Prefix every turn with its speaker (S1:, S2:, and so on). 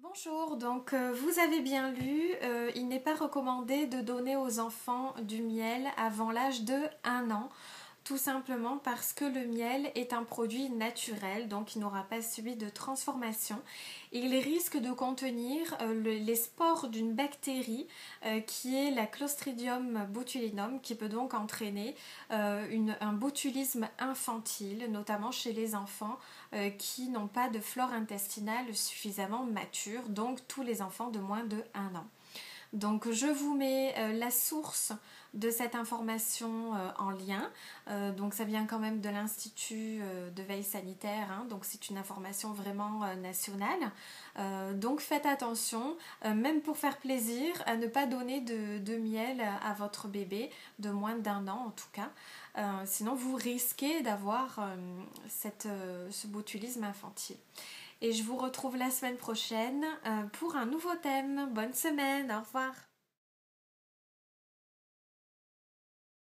S1: Bonjour, donc euh, vous avez bien lu, euh, il n'est pas recommandé de donner aux enfants du miel avant l'âge de 1 an tout simplement parce que le miel est un produit naturel, donc il n'aura pas subi de transformation. Il risque de contenir euh, les spores d'une bactérie euh, qui est la Clostridium botulinum, qui peut donc entraîner euh, un botulisme infantile, notamment chez les enfants qui n'ont pas de flore intestinale suffisamment mature, donc tous les enfants de moins de 1 an. Donc je vous mets euh, la source de cette information euh, en lien. Euh, donc ça vient quand même de l'Institut de veille sanitaire, hein. donc c'est une information vraiment nationale. donc faites attention, même pour faire plaisir, à ne pas donner de, miel à votre bébé, de moins d'un an en tout cas. sinon vous risquez d'avoir ce botulisme infantile. Et je vous retrouve la semaine prochaine euh, pour un nouveau thème. Bonne semaine, au revoir.